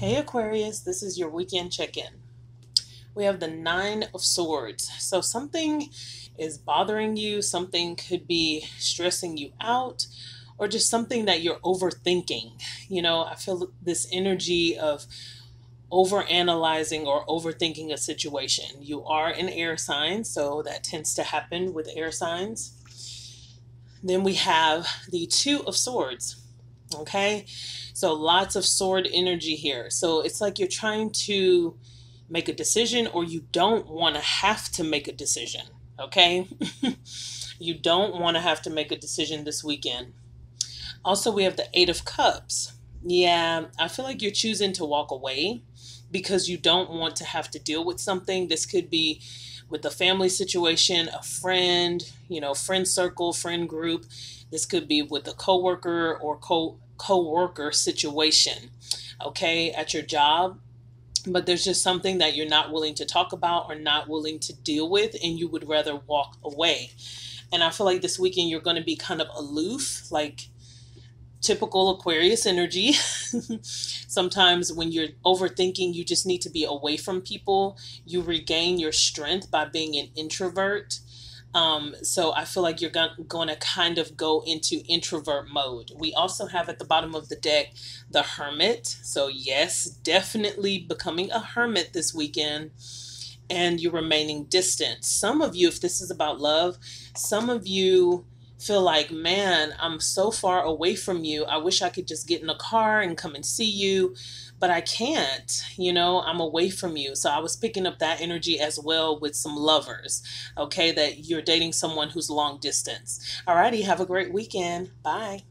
Hey Aquarius, this is your weekend check in. We have the Nine of Swords. So something is bothering you, something could be stressing you out, or just something that you're overthinking. You know, I feel this energy of over analyzing or overthinking a situation. You are an air sign, so that tends to happen with air signs. Then we have the Two of Swords. Okay, so lots of sword energy here. So it's like you're trying to make a decision or you don't want to have to make a decision. Okay, you don't want to have to make a decision this weekend. Also, we have the Eight of Cups. Yeah, I feel like you're choosing to walk away because you don't want to have to deal with something. This could be with a family situation, a friend, you know, friend circle, friend group. This could be with a coworker or co co-worker situation, okay, at your job. But there's just something that you're not willing to talk about or not willing to deal with, and you would rather walk away. And I feel like this weekend you're going to be kind of aloof, like typical Aquarius energy. Sometimes when you're overthinking, you just need to be away from people. You regain your strength by being an introvert. Um, so I feel like you're going to kind of go into introvert mode. We also have at the bottom of the deck the Hermit. So, yes, definitely becoming a hermit this weekend and you're remaining distant. Some of you, if this is about love, some of you feel like, man, I'm so far away from you. I wish I could just get in a car and come and see you but I can't, you know, I'm away from you. So I was picking up that energy as well with some lovers, okay, that you're dating someone who's long distance. Alrighty, have a great weekend. Bye.